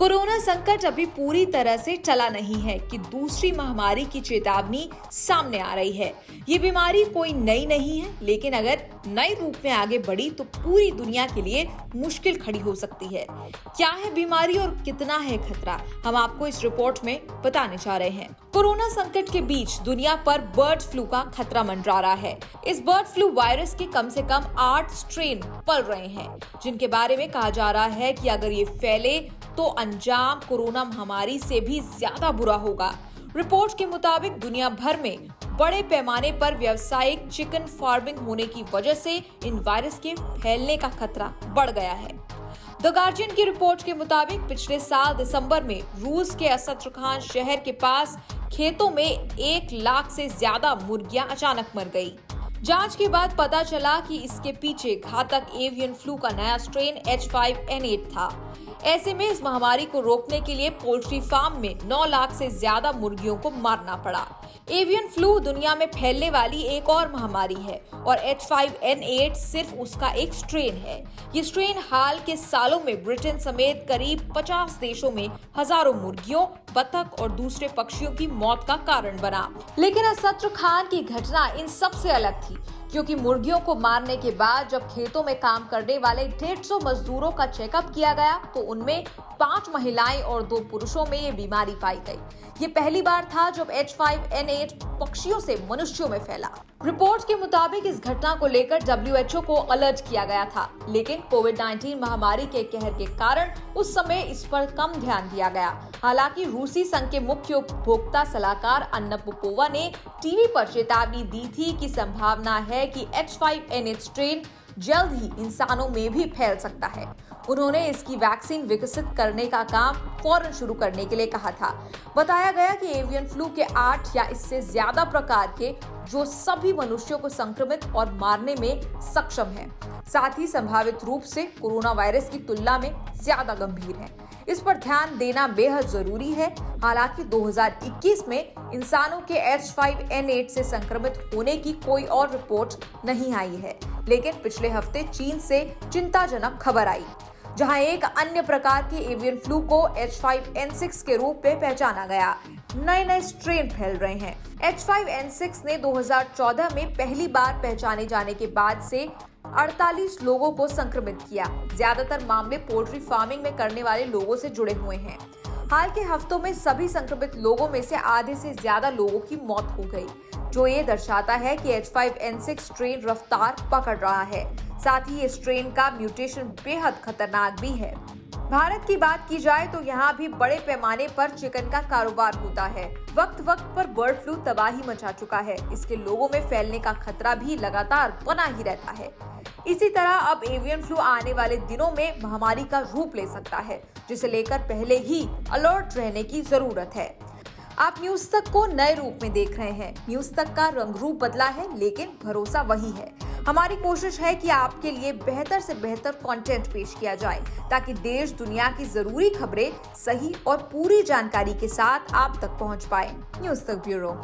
Corona संकट अभी पूरी तरह से चला नहीं है कि दूसरी महामारी की चेतावनी सामने आ रही है। ये बीमारी कोई नई नहीं है, लेकिन अगर नए रूप में आगे बढ़ी तो पूरी दुनिया के लिए मुश्किल खड़ी हो सकती है। क्या है बीमारी और कितना है खतरा? हम आपको इस रिपोर्ट में बताने जा रहे हैं। कोरोना संकट के बीच दुनिया पर बर्ड फ्लू का खतरा मंडरा रहा है। इस बर्ड फ्लू वायरस के कम से कम आठ स्ट्रेन पल रहे हैं, जिनके बारे में कहा जा रहा है कि अगर ये फैले तो अंजाम कोरोना महामारी से भी ज़्यादा बुरा होगा। रिपोर्ट के मुताबिक दुनिया भर में बड़े पैमाने पर व्यावसायिक चिकन फ़ार्मिंग होने की वजह से इन वायरस के फैलने का खतरा बढ़ गया है। द गार्जियन की रिपोर्ट के मुताबिक पिछले साल दिसंबर में रूस के असत्रखान शहर के पास खेतों में एक लाख से ज़्यादा मुर्गियाँ अचानक मर गई। जाँच के बाद पता चला कि इसके पीछे घातक एवियन फ्लू का नया स्ट्रेन H5N8 था। ऐसे में इस महामारी को रोकने के लिए पोल्ट्री फार्म में 9 लाख से ज़्यादा मुर्गियों को मारना पड़ा। एवियन फ्लू दुनिया में फैलने वाली एक और महामारी है और H5N8 सिर्फ़ उसका एक स्ट्रेन है। ये स्ट्रेन हाल के सालों में ब्रिटेन समेत करीब 50 देशों में हज़ारों मुर्गियों बतख और दूसरे पक्षियों की मौत का कारण बना। लेकिन असत्र खान की घटना इन सबसे अलग थी। क्योंकि मुर्गियों को मारने के बाद जब खेतों में काम करने वाले डेढ़ मजदूरों का चेकअप किया गया तो उनमें पाँच महिलाएँ और दो पुरुषों में ये बीमारी पाई गई। ये पहली बार था जब H5N8 पक्षियों से मनुष्यों में फैला। रिपोर्ट के मुताबिक इस घटना को लेकर WHO को अलर्ट किया गया था, लेकिन कोविड 19 महामारी के कहर के कारण उस समय इस पर कम ध्यान दिया गया। हालाँकि रूसी संघ के मुख्य उपभोक्ता सलाहकार अन्ना ने टीवी पर चेतावनी दी थी कि संभावना है कि H5N8 स्ट्रेन जल्द ही इंसानों में भी फैल सकता है। उन्होंने इसकी वैक्सीन विकसित करने का काम फ़ौरन शुरू करने के लिए कहा था। बताया गया कि एवियन फ्लू के आठ या इससे ज़्यादा प्रकार के, जो सभी मनुष्यों को संक्रमित और मारने में सक्षम है, साथ ही संभावित रूप से कोरोना वायरस की तुलना में ज़्यादा गंभीर है। इस पर ध्यान देना बेहद ज़रूरी है। हालाँकि 2021 में इंसानों के H5N8 से संक्रमित होने की कोई और रिपोर्ट नहीं आई है, लेकिन पिछले हफ़्ते चीन से चिंताजनक खबर आई। जहाँ एक अन्य प्रकार की एवियन फ्लू को H5N6 के रूप में पहचाना गया। नए नए स्ट्रेन फैल रहे हैं। H5N6 ने 2014 में पहली बार पहचाने जाने के बाद से 48 लोगों को संक्रमित किया। ज़्यादातर मामले पोल्ट्री फ़ार्मिंग में करने वाले लोगों से जुड़े हुए हैं। हाल के हफ्तों में सभी संक्रमित लोगों में से आधे से ज़्यादा लोगों की मौत हो गई। जो ये दर्शाता है कि H5N6 स्ट्रेन रफ्तार पकड़ रहा है। साथ ही इस स्ट्रेन का म्यूटेशन बेहद खतरनाक भी है। भारत की बात की जाए तो यहाँ भी बड़े पैमाने पर चिकन का कारोबार होता है। वक्त वक्त पर बर्ड फ्लू तबाही मचा चुका है। इसके लोगों में फैलने का खतरा भी लगातार बना ही रहता है। इसी तरह अब एवियन फ्लू आने वाले दिनों में महामारी का रूप ले सकता है, जिसे लेकर पहले ही अलर्ट रहने की ज़रूरत है। आप न्यूज़ तक को नए रूप में देख रहे हैं। न्यूज़ तक का रंग रूप बदला है, लेकिन भरोसा वही है। हमारी कोशिश है कि आपके लिए बेहतर से बेहतर कंटेंट पेश किया जाए, ताकि देश, दुनिया की ज़रूरी खबरें सही और पूरी जानकारी के साथ आप तक पहुँच पाए। न्यूज़ तक ब्यूरो।